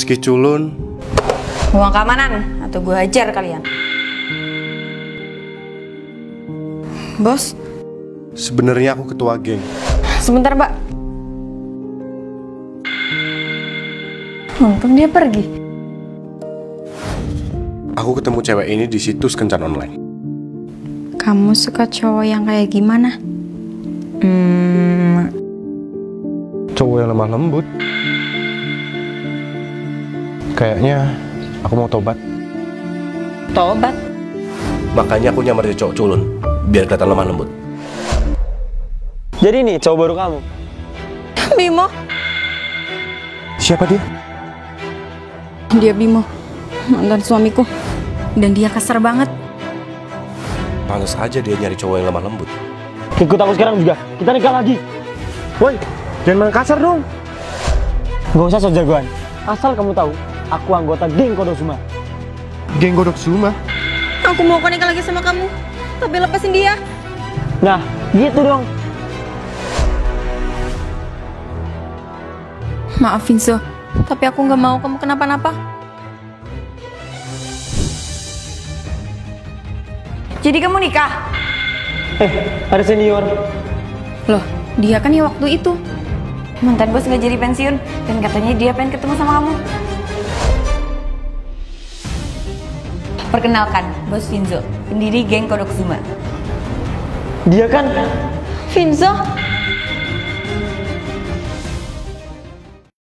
Meski culun, Uang keamanan atau gue hajar kalian. Bos, sebenarnya aku ketua geng. sebentar mbak. Untung dia pergi. Aku ketemu cewek ini di situs kencan online. Kamu suka cowok yang kayak gimana? Hmm, Cowok yang lemah lembut. Kayaknya aku mau tobat. tobat. Makanya aku nyamar jadi cowok culun, biar kelihatan lemah lembut. Jadi nih cowok baru kamu. Bimo, Siapa dia? dia Bimo, mantan suamiku. Dan dia kasar banget. Pantas aja dia nyari cowok yang lemah lembut. Ikut aku sekarang juga. Kita nikah lagi. Woi, jangan main kasar dong. Gak usah sok jagoan. Asal kamu tahu, aku anggota geng Kodosuma. Geng Godok Suma. Aku mau nikah lagi sama kamu, tapi lepasin dia. Nah, gitu dong. Maaf Vinso, tapi aku nggak mau kamu kenapa-napa. Jadi kamu nikah? Eh, ada senior. Loh, dia kan ya waktu itu. Mantan bos nggak jadi pensiun, dan katanya dia pengen ketemu sama kamu. Perkenalkan, bos Vinzo, pendiri geng Kodok Zuma. Dia kan Vinzo,